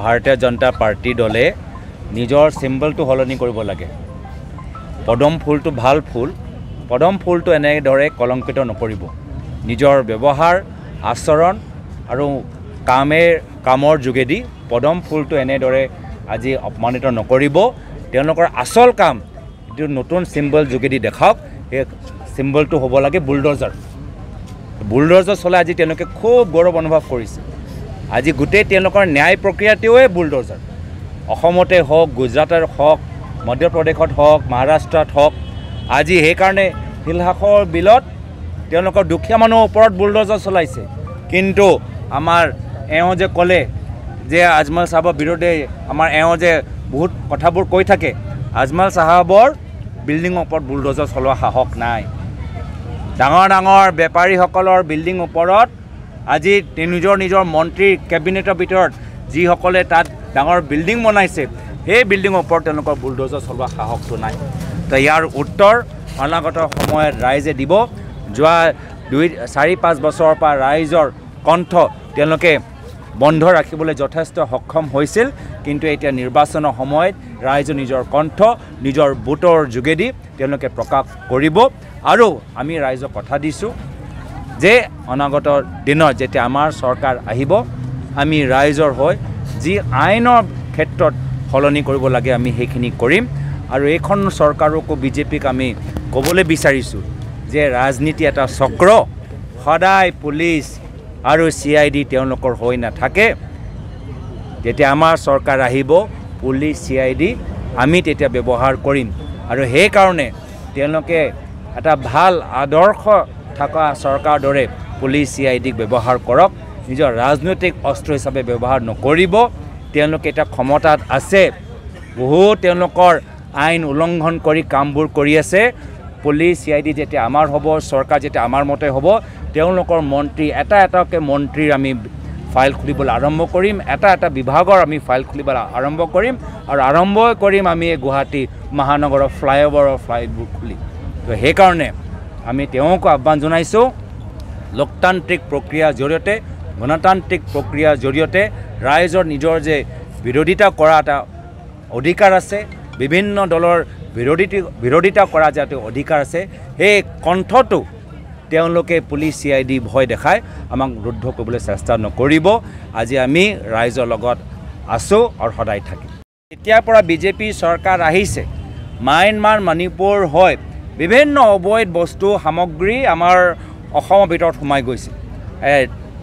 ভাৰতীয় জনতা পাৰ্টী দলে নিজৰ চিম্বলটো সলনি কৰিব লাগে। পদম ফুলটো ভাল ফুল পদম ফুলটো এনেদৰে কলংকিত নকৰিব। নিজৰ ব্যৱহাৰ আচৰণ আৰু কামেৰ কামৰ যোগেদি পদম ফুলটো এনেদৰে আজি অপমানিত নকৰিব। তেওঁলোকৰ আচল কাম এইটো নতুন চিম্বল যোগেদি দেখাওক সেই চিম্বলটো হ'ব লাগে বুলডজাৰ। বুলডজাৰ চলাই আজি তেওঁলোকে খুব গৌৰৱ অনুভৱ কৰিছে। আজি গোটেই তেওঁলোকৰ ন্যায় প্ৰক্ৰিয়াটোৱে বুলডজাৰ। অসমতে হওক গুজৰাটত হওক মধ্যপ্ৰদেশত হওক মহাৰাষ্ট্ৰত হওক আজি সেইকাৰণে শিলহাসৰ বিলত তেওঁলোকৰ দুখীয়া মানুহৰ ওপৰত বুলডজাৰ চলাইছে। কিন্তু আমাৰ এওঁ যে ক'লে যে আজমল চাহাবৰ বিৰোধে আমাৰ এওঁ যে বহুত কথাবোৰ কৈ থাকে আজমল চাহাবৰ বিল্ডিঙৰ ওপৰত বুলডজাৰ চলোৱা সাহস নাই। ডাঙৰ ডাঙৰ বেপাৰীসকলৰ বিল্ডিং ওপৰত আজি নিজৰ নিজৰ মন্ত্ৰীৰ কেবিনেটৰ ভিতৰত যিসকলে তাত ডাঙৰ বিল্ডিং বনাইছে সেই বিল্ডিঙৰ ওপৰত তেওঁলোকৰ বুলডজাৰ চলোৱা সাহসটো নাই। তো ইয়াৰ উত্তৰ অনাগত সময়ত ৰাইজে দিব। যোৱা দুই চাৰি পাঁচ বছৰৰ পৰা ৰাইজৰ কণ্ঠ তেওঁলোকে বন্ধ ৰাখিবলৈ যথেষ্ট সক্ষম হৈছিল। কিন্তু এতিয়া নিৰ্বাচনৰ সময়ত ৰাইজে নিজৰ কণ্ঠ নিজৰ ভোটৰ যোগেদি তেওঁলোকে প্ৰকাশ কৰিব। আৰু আমি ৰাইজক কথা দিছোঁ যে অনাগত দিনত যেতিয়া আমাৰ চৰকাৰ আহিব আমি ৰাইজৰ হৈ যি আইনৰ ক্ষেত্ৰত সলনি কৰিব লাগে আমি সেইখিনি কৰিম। আৰু এইখন চৰকাৰকো বিজেপিক আমি ক'বলৈ বিচাৰিছোঁ যে ৰাজনীতি এটা চক্ৰ সদায় পুলিচ আৰু চি আই ডি তেওঁলোকৰ হৈ নাথাকে। যেতিয়া আমাৰ চৰকাৰ আহিব পুলিচ চি আই ডি আমি তেতিয়া ব্যৱহাৰ কৰিম। আৰু সেইকাৰণে তেওঁলোকে এটা ভাল আদৰ্শ থকা চৰকাৰৰ দৰে পুলিচ চি আই ডিক ব্যৱহাৰ কৰক নিজৰ ৰাজনৈতিক অস্ত্ৰ হিচাপে ব্যৱহাৰ নকৰিব তেওঁলোকে এতিয়া ক্ষমতাত আছে। বহুত তেওঁলোকৰ আইন উলংঘন কৰি কামবোৰ কৰি আছে। পুলিচ চি আই ডি যেতিয়া আমাৰ হ'ব চৰকাৰ যেতিয়া আমাৰ মতে হ'ব তেওঁলোকৰ মন্ত্ৰী এটা এটাকৈ মন্ত্ৰীৰ আমি ফাইল খুলিবলৈ আৰম্ভ কৰিম এটা এটা বিভাগৰ আমি ফাইল খুলিবলৈ আৰম্ভ কৰিম আৰু আৰম্ভই কৰিম আমি এই গুৱাহাটী মহানগৰৰ ফ্লাইঅভাৰৰ ফ্লাইটবোৰ খুলি। তো সেইকাৰণে আমি তেওঁকো আহ্বান জনাইছোঁ। লোকতান্ত্ৰিক প্ৰক্ৰিয়াৰ জৰিয়তে গণতান্ত্ৰিক প্ৰক্ৰিয়াৰ জৰিয়তে ৰাইজৰ নিজৰ যে বিৰোধিতা কৰা এটা অধিকাৰ আছে বিভিন্ন দলৰ বিৰোধিতা বিৰোধিতা কৰা যাতে অধিকাৰ আছে সেই কণ্ঠটো তেওঁলোকে পুলিচ চি আই ডি ভয় দেখাই আমাক ৰুদ্ধ কৰিবলৈ চেষ্টা নকৰিব। আজি আমি ৰাইজৰ লগত আছোঁ আৰু সদায় থাকিম। যেতিয়াৰ পৰা বিজেপি চৰকাৰ আহিছে। মায়ানমাৰ মণিপুৰ হৈ বিভিন্ন অবৈধ বস্তু সামগ্ৰী আমাৰ অসমৰ ভিতৰত সোমাই গৈছে।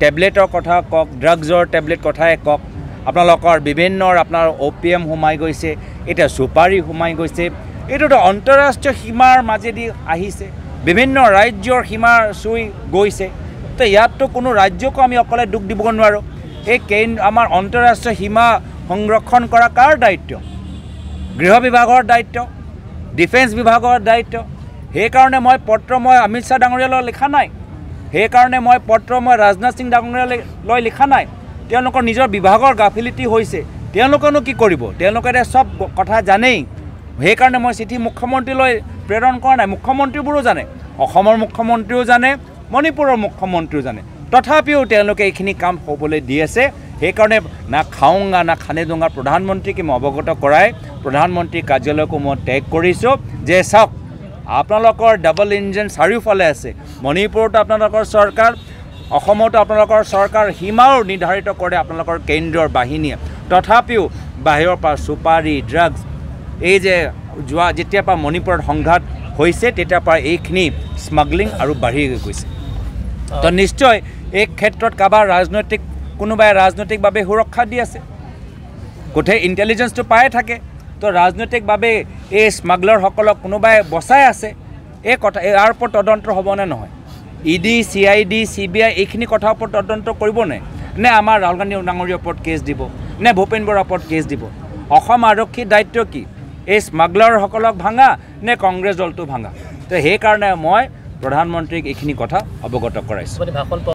টেবলেটৰ কথা কওক ড্ৰাগছৰ টেবলেট কথাই কওক আপোনালোকৰ বিভিন্ন আপোনাৰ অ' পি এম সোমাই গৈছে এতিয়া চুপাৰী সোমাই গৈছে। এইটোতো আন্তঃৰাষ্ট্ৰীয় সীমাৰ মাজেদি আহিছে। বিভিন্ন ৰাজ্যৰ সীমা চুই গৈছে। তো ইয়াততো কোনো ৰাজ্যকো আমি অকলে দুখ দিব নোৱাৰোঁ। এই কেন আমাৰ আন্তঃৰাষ্ট্ৰীয় সীমা সংৰক্ষণ কৰা কাৰ দায়িত্ব? গৃহ বিভাগৰ দায়িত্ব? ডিফেন্স বিভাগৰ দায়িত্ব? সেইকাৰণে মই পত্ৰ মই অমিত শ্বাহ ডাঙৰীয়ালৈ লিখা নাই। সেইকাৰণে মই পত্ৰ মই ৰাজনাথ সিং ডাঙৰীয়ালৈ লিখা নাই। তেওঁলোকৰ নিজৰ বিভাগৰ গাফিলিটি হৈছে তেওঁলোকেনো কি কৰিব? তেওঁলোকে এতিয়া চব কথা জানেই। সেইকাৰণে মই চিঠি মুখ্যমন্ত্ৰীলৈ প্ৰেৰণ কৰা নাই। মুখ্যমন্ত্ৰীবোৰো জানে অসমৰ মুখ্যমন্ত্ৰীও জানে মণিপুৰৰ মুখ্যমন্ত্ৰীও জানে। তথাপিও তেওঁলোকে এইখিনি কাম হ'বলৈ দি আছে। সেইকাৰণে না খাওঁগা না খানে দোংগা প্ৰধানমন্ত্ৰীকে মই অৱগত কৰাই প্ৰধানমন্ত্ৰী কাৰ্যালয়কো মই টেগ কৰিছোঁ। যে চাওক আপোনালোকৰ ডাবল ইঞ্জিন চাৰিওফালে আছে। মণিপুৰতো আপোনালোকৰ চৰকাৰ অসমতো আপোনালোকৰ চৰকাৰ সীমাও নিৰ্ধাৰিত কৰে আপোনালোকৰ কেন্দ্ৰৰ বাহিনীয়ে। তথাপিও বাহিৰৰ পৰা চুপাৰী ড্ৰাগছ এই যে যোৱা যেতিয়াৰ পৰা মণিপুৰত সংঘাত হৈছে তেতিয়াৰ পৰা এইখিনি স্মাগলিং আৰু বাঢ়ি গৈছে। তো নিশ্চয় এই ক্ষেত্ৰত কাৰোবাৰ ৰাজনৈতিক কোনোবাই ৰাজনৈতিকভাৱে সুৰক্ষা দি আছে। গোটেই ইণ্টেলিজেঞ্চটো পায়ে থাকে। তো ৰাজনৈতিকভাৱে এই স্মাগলাৰসকলক কোনোবাই বচাই আছে? এই কথা ইয়াৰ ওপৰত তদন্ত হ'বনে নহয়? E D C I D C B I এইখিনি কথাৰ ওপৰত তদন্ত কৰিবনে নে? আমাৰ ৰাহুল গান্ধী ডাঙৰীয়াৰ ওপৰত কেছ দিব? নে ভূপেন বৰাৰ ওপৰত কেছ দিব? অসম আৰক্ষীৰ দায়িত্ব কি? এই স্মাগলাৰসকলক ভাঙা নে কংগ্ৰেছ দলটো ভাঙা? তো সেইকাৰণে মই প্ৰধানমন্ত্ৰীক এইখিনি কথা অৱগত কৰাইছোঁ।